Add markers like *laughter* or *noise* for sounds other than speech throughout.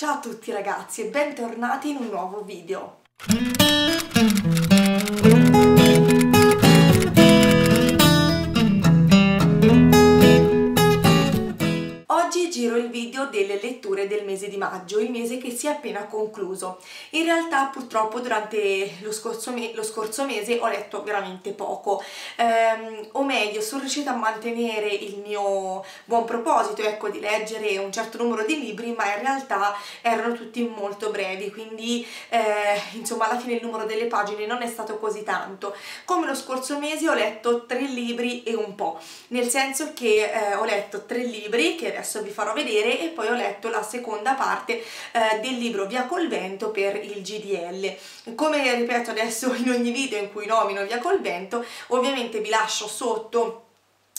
Ciao a tutti ragazzi e bentornati in un nuovo video. Letture del mese di maggio, il mese che si è appena concluso. In realtà purtroppo durante lo scorso, me lo scorso mese ho letto veramente poco, ehm, o meglio sono riuscita a mantenere il mio buon proposito ecco, di leggere un certo numero di libri, ma in realtà erano tutti molto brevi, quindi eh, insomma alla fine il numero delle pagine non è stato così tanto. Come lo scorso mese ho letto tre libri e un po', nel senso che eh, ho letto tre libri che adesso vi farò vedere e poi ho letto la seconda parte eh, del libro Via col vento per il GDL. Come ripeto adesso in ogni video in cui nomino Via col vento, ovviamente vi lascio sotto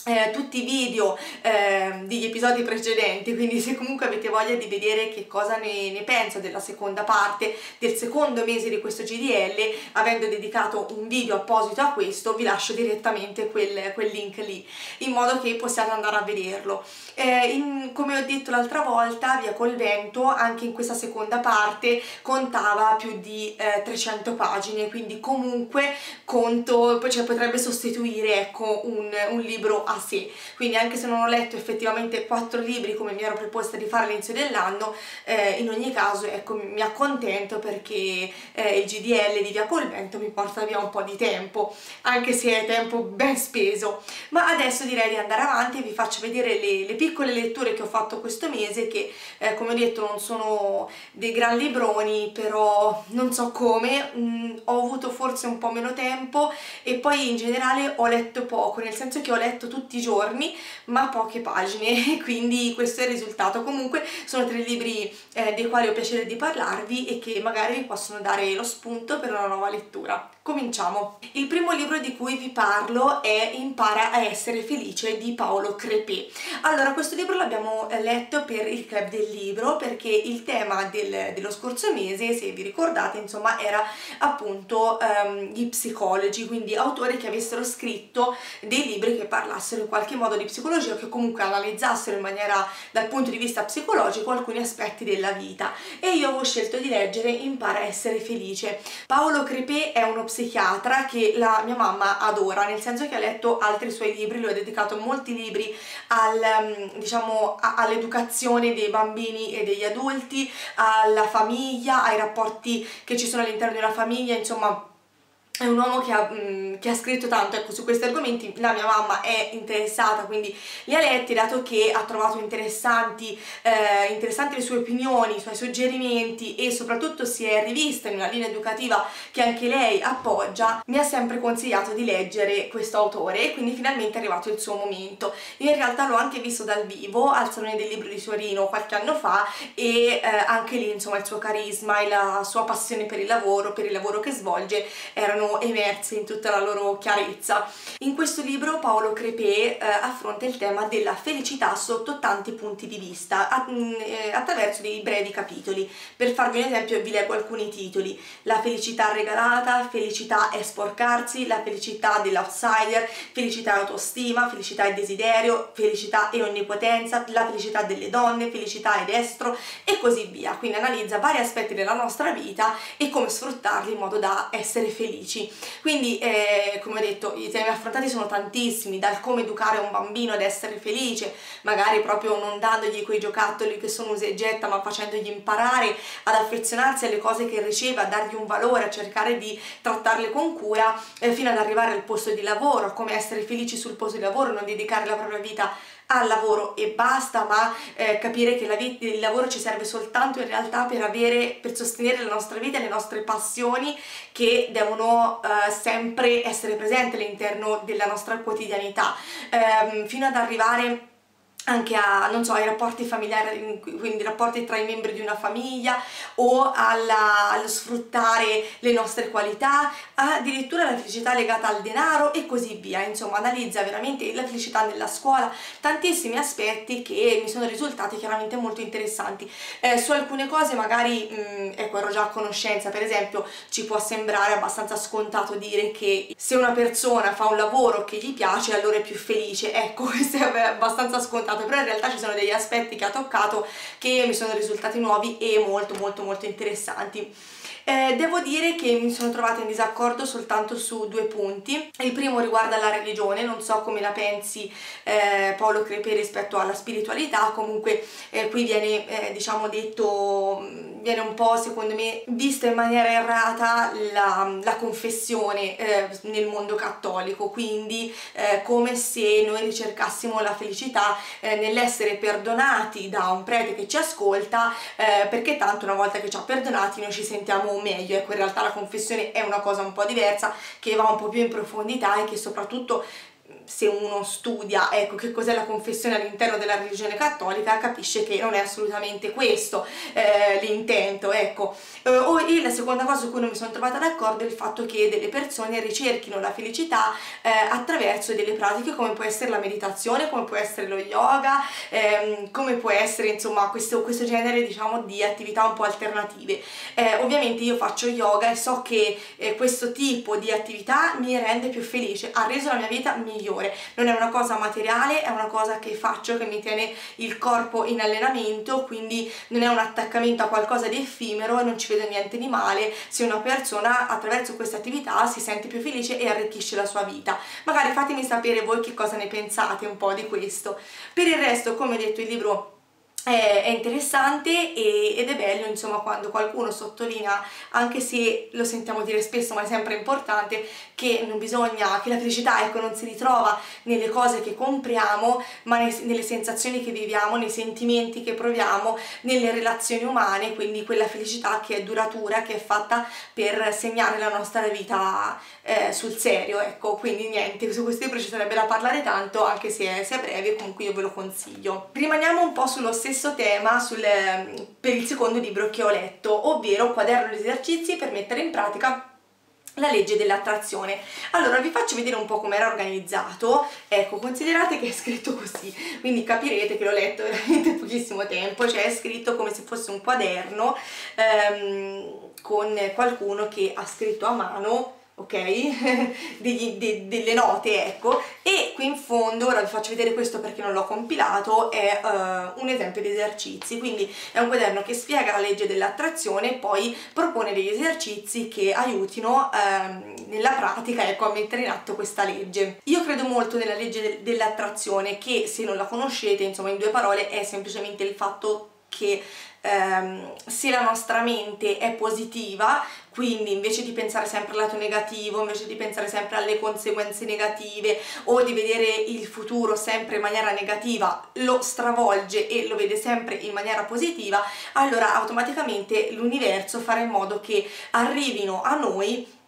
eh, tutti i video eh, degli episodi precedenti quindi se comunque avete voglia di vedere che cosa ne, ne, penso della seconda parte del secondo mese di questo GDL avendo dedicato un video apposito a questo vi lascio direttamente quel, quel link lì in modo che possiate andare a vederlo. Eh, in, come ho detto l'altra volta Via col vento anche in questa seconda parte contava più di 300 eh, pagine quindi comunque conto cioè potrebbe sostituire ecco un, un libro a sé quindi anche se non ho letto effettivamente quattro libri come mi ero preposta di fare all'inizio dell'anno eh, in ogni caso ecco mi accontento perché eh, il GDL di Via Colvento mi porta via un po' di tempo anche se è tempo ben speso. Ma adesso direi di andare avanti e vi faccio vedere le, le piccole letture che ho fatto questo mese che eh, come ho detto non sono dei gran libroni però non so come. Mh, mm, ho avuto forse un po' meno tempo e poi in generale ho letto poco nel senso che ho letto tutti i giorni ma poche pagine. *laughs* Quindi questo è il risultato. Comunque sono tre libri eh, dei quali ho piacere di parlarvi e che magari vi possono dare lo spunto per una nuova lettura Cominciamo! Il primo libro di cui vi parlo è Impara a essere felice di Paolo Crepé. Allora, questo libro l'abbiamo eh, letto per il club del libro perché il tema del, dello scorso mese, se vi ricordate, insomma, era appunto um, gli psicologi, quindi autori che avessero scritto dei libri che parlassero in qualche modo di psicologia o che comunque analizzassero in maniera dal punto di vista psicologico alcuni aspetti della vita. E io ho scelto di leggere Impara a essere felice. Paolo Crepé è uno psichiatra che la mia mamma adora, nel senso che ha letto altri suoi libri, lui ha dedicato molti libri al, mm, diciamo, all'educazione dei bambini e degli adulti, alla famiglia, ai rapporti che ci sono all'interno di una famiglia, insomma è un uomo che ha, che ha, scritto tanto ecco, su questi argomenti, la mia mamma è interessata, quindi li ha letti, dato che ha trovato interessanti, eh, interessanti le sue opinioni, i suoi suggerimenti e soprattutto si è rivista in una linea educativa che anche lei appoggia, mi ha sempre consigliato di leggere questo autore e quindi finalmente è arrivato il suo momento. in realtà l'ho anche visto dal vivo al Salone del Libro di Torino qualche anno fa e eh, anche lì insomma il suo carisma e la sua passione per il lavoro, per il lavoro che svolge erano emerse in tutta la loro chiarezza. In questo libro Paolo Crepé eh, affronta il tema della felicità sotto tanti punti di vista, att mm, eh, attraverso dei brevi capitoli. Per farvi un esempio vi leggo alcuni titoli. La felicità regalata, felicità è sporcarsi, la felicità dell'outsider, felicità e autostima, felicità e desiderio, felicità e onnipotenza, la felicità delle donne, felicità ed estro e così via. Quindi analizza vari aspetti della nostra vita e come sfruttarli in modo da essere felici quindi eh, come ho detto i temi affrontati sono tantissimi dal come educare un bambino ad essere felice magari proprio non dandogli quei giocattoli che sono usa e getta ma facendogli imparare ad affezionarsi alle cose che riceve a dargli un valore a cercare di trattarle con cura eh, fino ad arrivare al posto di lavoro come essere felici sul posto di lavoro non dedicare la propria vita al lavoro e basta, ma eh, capire che vita, il lavoro ci serve soltanto in realtà per avere, per sostenere la nostra vita e le nostre passioni che devono eh, sempre essere presenti all'interno della nostra quotidianità, eh, fino ad arrivare anche a, non so, ai rapporti familiari, quindi rapporti tra i membri di una famiglia o alla, allo sfruttare le nostre qualità, addirittura la felicità legata al denaro e così via, insomma analizza veramente la felicità nella scuola, tantissimi aspetti che mi sono risultati chiaramente molto interessanti. Eh, su alcune cose magari, mh, mm, ecco, ero già a conoscenza, per esempio ci può sembrare abbastanza scontato dire che se una persona fa un lavoro che gli piace allora è più felice, ecco, *laughs* questo è abbastanza scontato scontato, però in realtà ci sono degli aspetti che ha toccato che mi sono risultati nuovi e molto molto molto interessanti. Eh, devo dire che mi sono trovata in disaccordo soltanto su due punti. Il primo riguarda la religione, non so come la pensi eh, Paolo Crepe rispetto alla spiritualità, comunque eh, qui viene eh, diciamo detto, viene un po' secondo me vista in maniera errata la, la confessione eh, nel mondo cattolico, quindi eh, come se noi ricercassimo la felicità nell'essere perdonati da un prete che ci ascolta, perché tanto una volta che ci ha perdonati noi ci sentiamo o meglio, ecco in realtà la confessione è una cosa un po' diversa che va un po' più in profondità e che soprattutto se uno studia ecco, che cos'è la confessione all'interno della religione cattolica capisce che non è assolutamente questo eh, l'intento ecco. Eh, e la seconda cosa su cui non mi sono trovata d'accordo è il fatto che delle persone ricerchino la felicità eh, attraverso delle pratiche come può essere la meditazione, come può essere lo yoga, ehm, come può essere insomma questo, questo, genere diciamo di attività un po' alternative. Eh, ovviamente io faccio yoga e so che eh, questo tipo di attività mi rende più felice, ha reso la mia vita migliore migliore non è una cosa materiale è una cosa che faccio che mi tiene il corpo in allenamento quindi non è un attaccamento a qualcosa di effimero e non ci vedo niente di male se una persona attraverso questa attività si sente più felice e arricchisce la sua vita. Magari fatemi sapere voi che cosa ne pensate un po' di questo. Per il resto come ho detto il libro è, interessante ed è bello insomma quando qualcuno sottolinea anche se lo sentiamo dire spesso ma è sempre importante che non bisogna che la felicità ecco non si ritrova nelle cose che compriamo ma nelle sensazioni che viviamo nei sentimenti che proviamo nelle relazioni umane quindi quella felicità che è duratura che è fatta per segnare la nostra vita eh, sul serio ecco. Quindi niente su questo libro ci sarebbe da parlare tanto anche se, se è breve comunque io ve lo consiglio. Rimaniamo un po' sullo stesso stesso tema sul, per il secondo libro che ho letto, ovvero Quaderno di esercizi per mettere in pratica la legge dell'attrazione. Allora vi faccio vedere un po' come era organizzato, ecco considerate che è scritto così, quindi capirete che l'ho letto veramente *laughs* pochissimo tempo, cioè è scritto come se fosse un quaderno ehm, con qualcuno che ha scritto a mano ok? *laughs* Degli, de, delle note, ecco, e qui in fondo, ora vi faccio vedere questo perché non l'ho compilato, è uh, un esempio di esercizi, quindi è un quaderno che spiega la legge dell'attrazione e poi propone degli esercizi che aiutino uh, nella pratica, ecco, a mettere in atto questa legge. Io credo molto nella legge de dell'attrazione che, se non la conoscete, insomma, in due parole, è semplicemente il fatto che ehm, se la nostra mente è positiva, quindi invece di pensare sempre al lato negativo, invece di pensare sempre alle conseguenze negative o di vedere il futuro sempre in maniera negativa, lo stravolge e lo vede sempre in maniera positiva, allora automaticamente l'universo farà in modo che arrivino a noi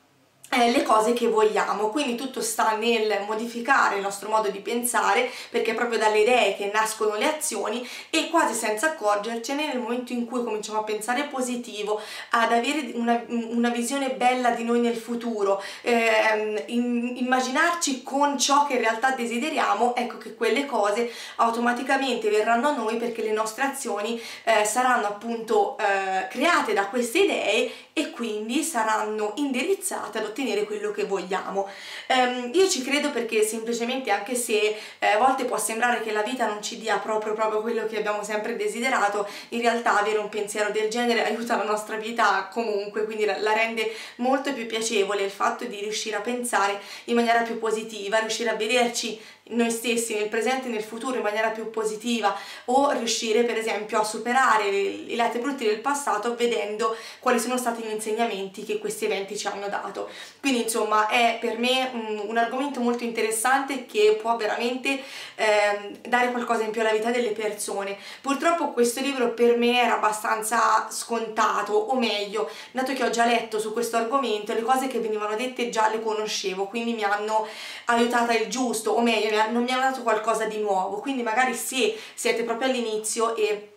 eh, le cose che vogliamo, quindi tutto sta nel modificare il nostro modo di pensare perché è proprio dalle idee che nascono le azioni e quasi senza accorgercene nel momento in cui cominciamo a pensare positivo, ad avere una, una visione bella di noi nel futuro, ehm, in, immaginarci con ciò che in realtà desideriamo, ecco che quelle cose automaticamente verranno a noi perché le nostre azioni eh, saranno appunto eh, create da queste idee e quindi saranno indirizzate ad ottenere quello che vogliamo. Um, io ci credo perché semplicemente anche se eh, a volte può sembrare che la vita non ci dia proprio, proprio quello che abbiamo sempre desiderato, in realtà avere un pensiero del genere aiuta la nostra vita comunque, quindi la, la rende molto più piacevole il fatto di riuscire a pensare in maniera più positiva, riuscire a vederci noi stessi nel presente e nel futuro in maniera più positiva o riuscire per esempio a superare i lati brutti del passato vedendo quali sono stati gli insegnamenti che questi eventi ci hanno dato. Quindi insomma è per me un, argomento molto interessante che può veramente eh, dare qualcosa in più alla vita delle persone. Purtroppo questo libro per me era abbastanza scontato o meglio dato che ho già letto su questo argomento le cose che venivano dette già le conoscevo quindi mi hanno aiutata il giusto o meglio non mi hanno dato qualcosa di nuovo, quindi magari se siete proprio all'inizio e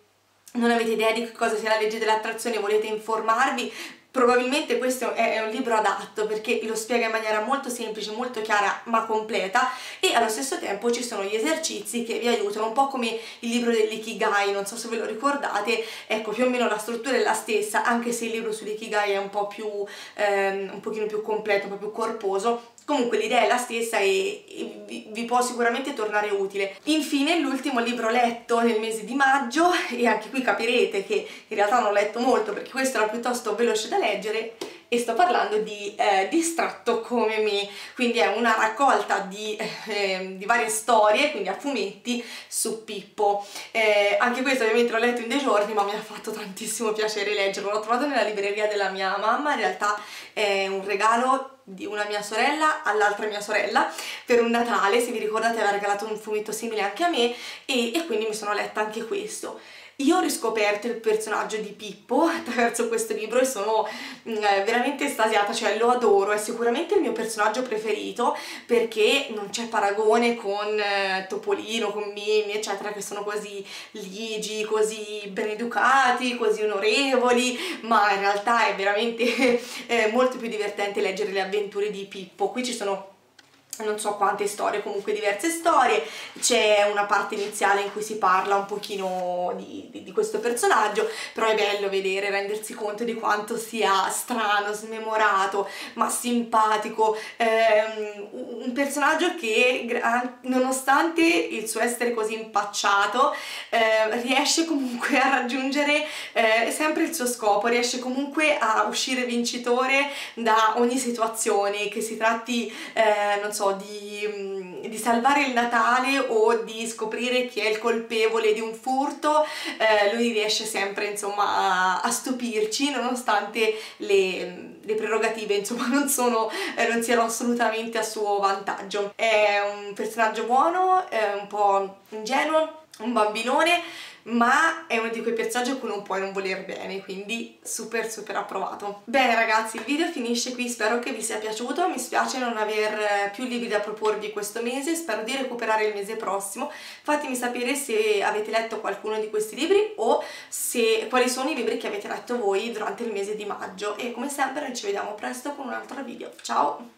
non avete idea di cosa sia la legge dell'attrazione e volete informarvi, probabilmente questo è un libro adatto perché lo spiega in maniera molto semplice, molto chiara ma completa. E allo stesso tempo ci sono gli esercizi che vi aiutano un po' come il libro dell'ikigai, non so se ve lo ricordate, ecco più o meno la struttura è la stessa anche se il libro sull'ikigai è un po' più, ehm, un pochino più completo, un po' più corposo Comunque l'idea è la stessa e, e vi, vi, può sicuramente tornare utile. Infine l'ultimo libro letto nel mese di maggio, e anche qui capirete che in realtà non ho letto molto perché questo era piuttosto veloce da leggere, e sto parlando di eh, Distratto come me, quindi è una raccolta di, eh, di, varie storie, quindi a fumetti, su Pippo. Eh, anche questo ovviamente l'ho letto in dei giorni, ma mi ha fatto tantissimo piacere leggerlo. L'ho trovato nella libreria della mia mamma, in realtà è un regalo di una mia sorella all'altra mia sorella per un Natale, se vi ricordate aveva regalato un fumetto simile anche a me e, e quindi mi sono letta anche questo. Io ho riscoperto il personaggio di Pippo *laughs* attraverso questo libro e sono mm, eh, veramente estasiata, cioè lo adoro, è sicuramente il mio personaggio preferito perché non c'è paragone con eh, Topolino, con Mimmi, eccetera, che sono così ligi, così ben educati, così onorevoli, ma in realtà è veramente *laughs* eh, molto più divertente leggere le avventure di Pippo. Qui ci sono non so quante storie, comunque diverse storie, c'è una parte iniziale in cui si parla un pochino di, di, di, questo personaggio, però è bello vedere, rendersi conto di quanto sia strano, smemorato, ma simpatico, ehm, un personaggio che nonostante il suo essere così impacciato eh, riesce comunque a raggiungere eh, sempre il suo scopo, riesce comunque a uscire vincitore da ogni situazione, che si tratti, eh, non so, di, mm, di, salvare il Natale o di scoprire chi è il colpevole di un furto, eh, lui riesce sempre insomma a, a stupirci nonostante le, le, prerogative insomma *laughs* non, sono, eh, non siano assolutamente a suo vantaggio. È un personaggio buono, un po' ingenuo, un bambinone, ma è uno di quei personaggi a cui non puoi non voler bene, quindi super super approvato. Bene ragazzi, il video finisce qui, spero che vi sia piaciuto, mi spiace non aver eh, più libri da proporvi questo mese, spero di recuperare il mese prossimo, fatemi sapere se avete letto qualcuno di questi libri o se, quali sono i libri che avete letto voi durante il mese di maggio. E come sempre ci vediamo presto con un altro video, ciao!